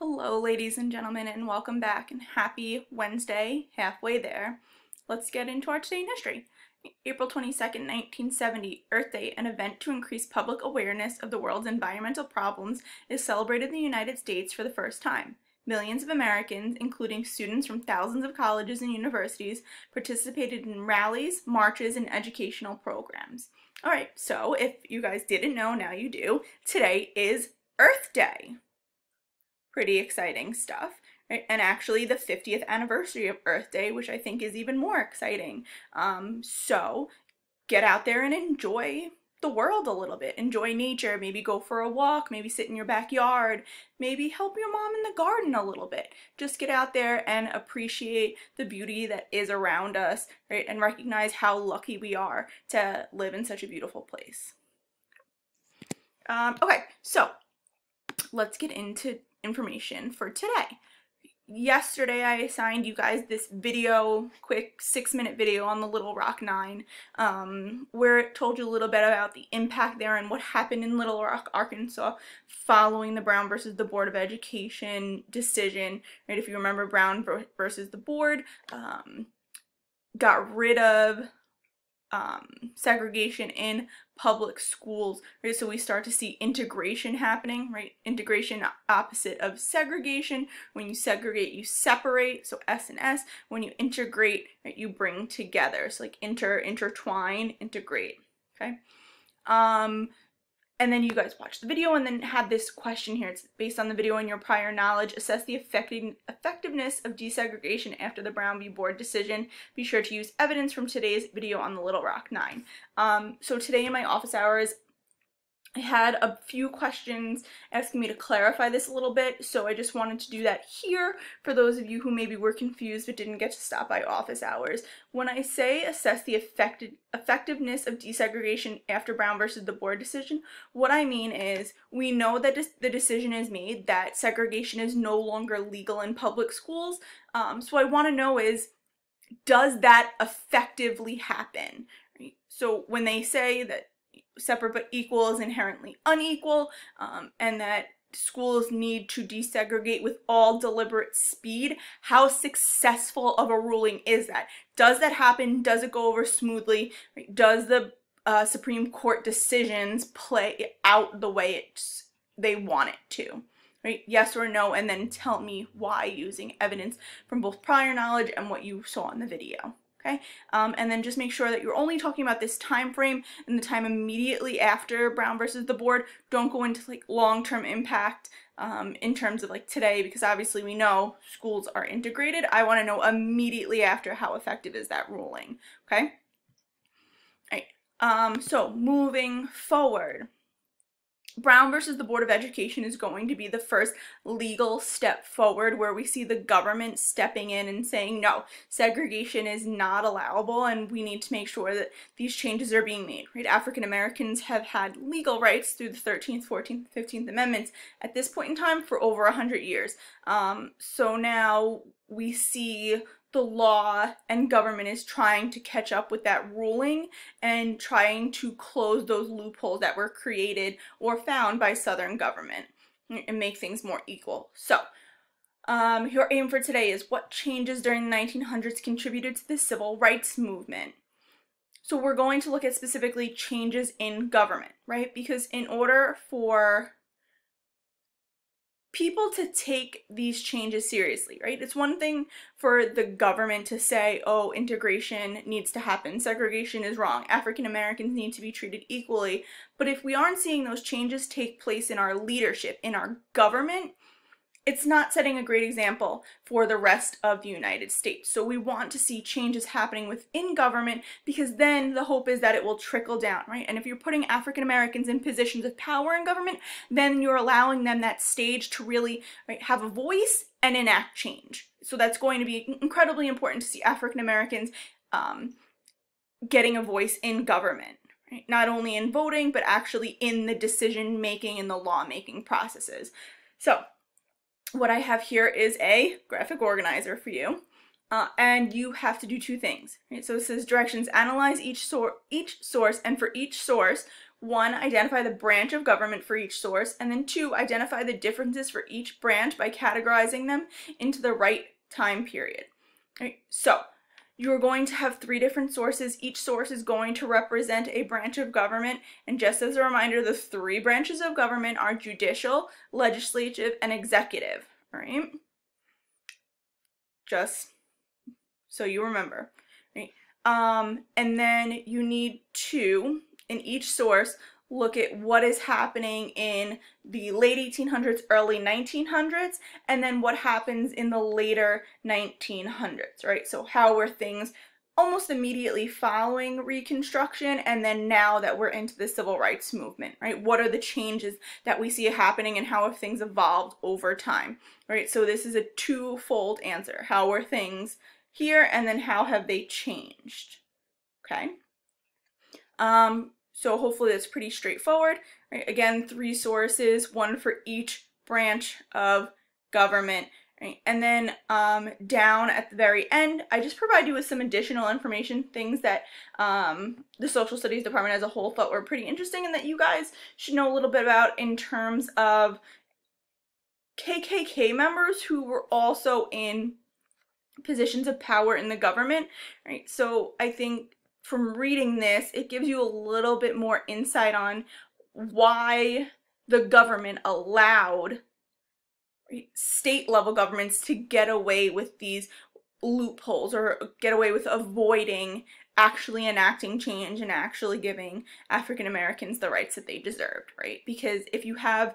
Hello, ladies and gentlemen, and welcome back, and happy Wednesday, halfway there. Let's get into our today in history. April 22nd, 1970, Earth Day, an event to increase public awareness of the world's environmental problems, is celebrated in the United States for the first time. Millions of Americans, including students from thousands of colleges and universities, participated in rallies, marches, and educational programs. All right, so if you guys didn't know, now you do. Today is Earth Day pretty exciting stuff. Right? And actually the 50th anniversary of Earth Day, which I think is even more exciting. Um, so get out there and enjoy the world a little bit. Enjoy nature, maybe go for a walk, maybe sit in your backyard, maybe help your mom in the garden a little bit. Just get out there and appreciate the beauty that is around us, right? And recognize how lucky we are to live in such a beautiful place. Um, okay, so let's get into information for today. Yesterday I assigned you guys this video, quick six minute video on the Little Rock Nine, um, where it told you a little bit about the impact there and what happened in Little Rock, Arkansas following the Brown versus the Board of Education decision, right? If you remember Brown versus the board, um, got rid of um, segregation in public schools, right? So we start to see integration happening, right? Integration opposite of segregation. When you segregate, you separate, so S and S. When you integrate, right, you bring together. So like inter, intertwine, integrate, okay? Um, and then you guys watch the video and then have this question here. It's based on the video and your prior knowledge. Assess the effectiveness of desegregation after the Brown v. Board decision. Be sure to use evidence from today's video on the Little Rock 9. Um, so today in my office hours, I had a few questions asking me to clarify this a little bit, so I just wanted to do that here for those of you who maybe were confused but didn't get to stop by office hours. When I say assess the effective effectiveness of desegregation after Brown versus the board decision, what I mean is we know that the decision is made that segregation is no longer legal in public schools, um, so I want to know is does that effectively happen? So when they say that separate but equal is inherently unequal, um, and that schools need to desegregate with all deliberate speed. How successful of a ruling is that? Does that happen? Does it go over smoothly? Does the uh, Supreme Court decisions play out the way it's, they want it to? Right? Yes or no, and then tell me why using evidence from both prior knowledge and what you saw in the video okay? Um, and then just make sure that you're only talking about this time frame and the time immediately after Brown versus the board. Don't go into like long-term impact um, in terms of like today because obviously we know schools are integrated. I want to know immediately after how effective is that ruling, okay? All right, um, so moving forward. Brown versus the Board of Education is going to be the first legal step forward where we see the government stepping in and saying, no, segregation is not allowable and we need to make sure that these changes are being made, right? African Americans have had legal rights through the 13th, 14th, 15th Amendments at this point in time for over 100 years. Um, so now we see the law and government is trying to catch up with that ruling and trying to close those loopholes that were created or found by Southern government and make things more equal. So, um, your aim for today is what changes during the 1900s contributed to the civil rights movement. So we're going to look at specifically changes in government, right? Because in order for people to take these changes seriously, right? It's one thing for the government to say, oh, integration needs to happen, segregation is wrong, African Americans need to be treated equally. But if we aren't seeing those changes take place in our leadership, in our government, it's not setting a great example for the rest of the United States. So we want to see changes happening within government because then the hope is that it will trickle down, right? And if you're putting African Americans in positions of power in government, then you're allowing them that stage to really right, have a voice and enact change. So that's going to be incredibly important to see African Americans um, getting a voice in government. Right? Not only in voting, but actually in the decision making and the lawmaking processes. So what I have here is a graphic organizer for you. Uh, and you have to do two things. Right? So it says directions, analyze each, sor each source, and for each source, one, identify the branch of government for each source, and then two, identify the differences for each branch by categorizing them into the right time period. Right? So, you're going to have three different sources. Each source is going to represent a branch of government. And just as a reminder, the three branches of government are judicial, legislative, and executive. Right? Just so you remember. Right? Um, and then you need to, in each source, look at what is happening in the late 1800s, early 1900s, and then what happens in the later 1900s, right? So how were things almost immediately following Reconstruction, and then now that we're into the Civil Rights Movement, right? What are the changes that we see happening and how have things evolved over time, right? So this is a twofold answer. How were things here, and then how have they changed, okay? Um, so hopefully that's pretty straightforward. Right? Again, three sources, one for each branch of government. Right? And then um, down at the very end, I just provide you with some additional information, things that um, the social studies department as a whole thought were pretty interesting and that you guys should know a little bit about in terms of KKK members who were also in positions of power in the government, right? So I think from reading this, it gives you a little bit more insight on why the government allowed state level governments to get away with these loopholes or get away with avoiding actually enacting change and actually giving African Americans the rights that they deserved, right? Because if you have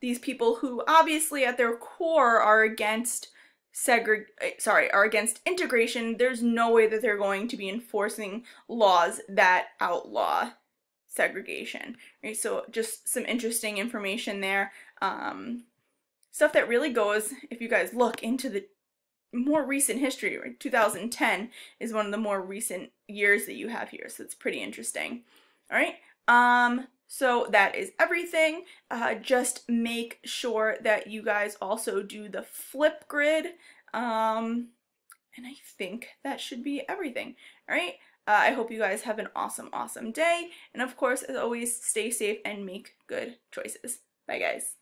these people who obviously at their core are against segreg eh, sorry are against integration there's no way that they're going to be enforcing laws that outlaw segregation right? So just some interesting information there. Um, stuff that really goes if you guys look into the more recent history right? 2010 is one of the more recent years that you have here so it's pretty interesting. All right um so that is everything. Uh, just make sure that you guys also do the Flipgrid. Um, and I think that should be everything. All right. Uh, I hope you guys have an awesome, awesome day. And of course, as always, stay safe and make good choices. Bye, guys.